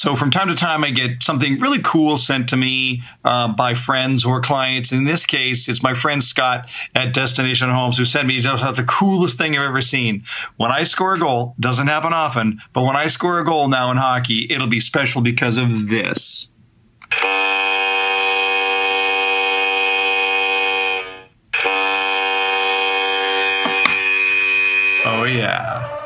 So from time to time, I get something really cool sent to me uh, by friends or clients. In this case, it's my friend Scott at Destination Homes who sent me just the coolest thing I've ever seen. When I score a goal, doesn't happen often, but when I score a goal now in hockey, it'll be special because of this. Oh yeah.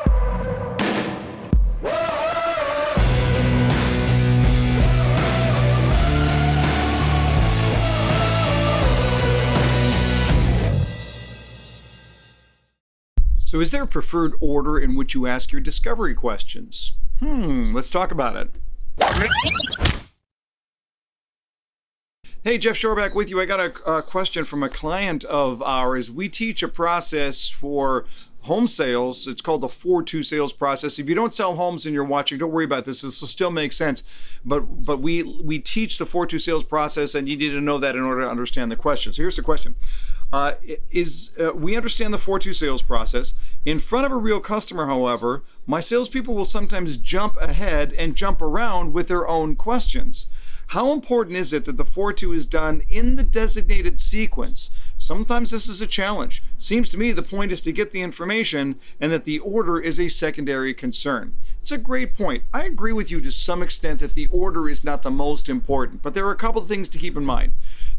So, is there a preferred order in which you ask your discovery questions? Hmm, let's talk about it. Hey, Jeff Shore back with you. I got a, a, question from a client of ours. We teach a process for home sales. It's called the 4-2 sales process. If you don't sell homes and you're watching, don't worry about this. This will still make sense. But but we we teach the 4-2 sales process and you need to know that in order to understand the question. So here's the question uh, is uh, we understand the 4-2 sales process. In front of a real customer, however, my salespeople will sometimes jump ahead and jump around with their own questions. How important is it that the 4-2 is done in the designated sequence? Sometimes this is a challenge. Seems to me the point is to get the information and that the order is a secondary concern. It's a great point. I agree with you to some extent that the order is not the most important, but there are a couple of things to keep in mind.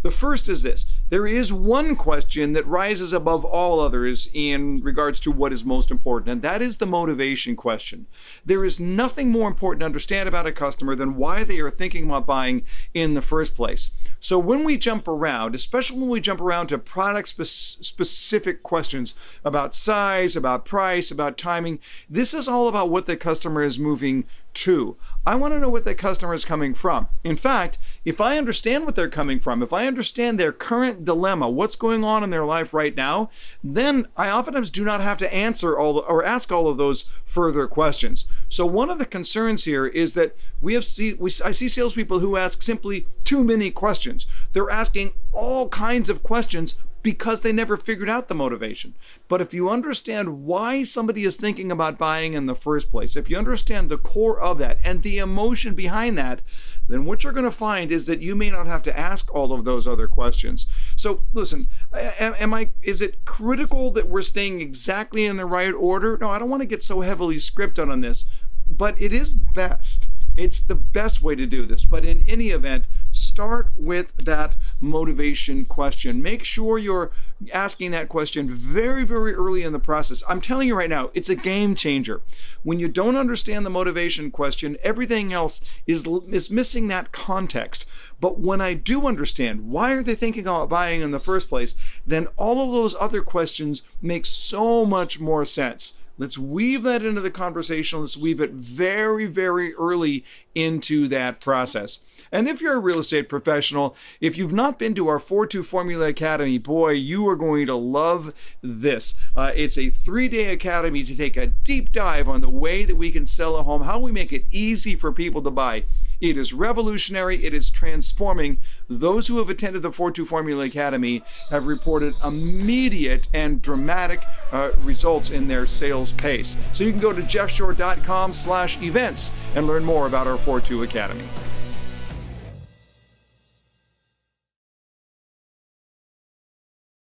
The first is this there is one question that rises above all others in regards to what is most important, and that is the motivation question. There is nothing more important to understand about a customer than why they are thinking about buying in the first place. So when we jump around, especially when we jump around to product spe- specific questions about size, about price, about timing, this is all about what the customer is moving to. I want to know what that customer is coming from. In fact, if I understand what they're coming from, if I understand their current dilemma, what's going on in their life right now, then I oftentimes do not have to answer all the, or ask all of those further questions. So one of the concerns here is that we have see we I see salespeople who ask simply too many questions. They're asking all kinds of questions because they never figured out the motivation. But if you understand why somebody is thinking about buying in the first place, if you understand the core of that and the emotion behind that, then what you're going to find is that you may not have to ask all of those other questions. So listen, am, am I is it critical that we're staying exactly in the right order? No, I don't want to get so heavily scripted on this, but it is best. It's the best way to do this. But in any event, start with that motivation question. Make sure you're asking that question very, very early in the process. I'm telling you right now, it's a game changer. When you don't understand the motivation question, everything else is, is missing that context. But when I do understand why are they thinking about buying in the first place, then all of those other questions make so much more sense. Let's weave that into the conversation. Let's weave it very, very early into that process. And if you're a real estate professional, if you've not been to our 4-2 Formula Academy, boy, you are going to love this. Uh, it's a three-day academy to take a deep dive on the way that we can sell a home, how we make it easy for people to buy. It is revolutionary. It is transforming. Those who have attended the 4-2 Formula Academy have reported immediate and dramatic uh, results in their sales pace. So you can go to jeffshore.com slash events and learn more about our 4-2 Academy.